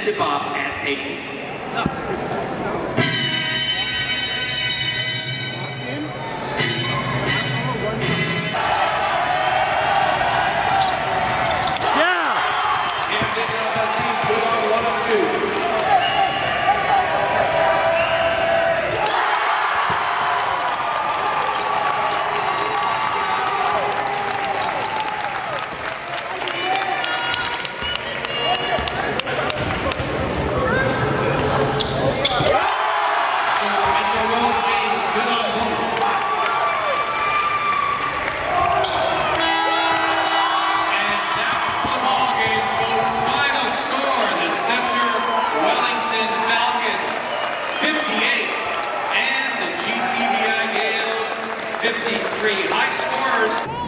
tip-off at 8. three high scores.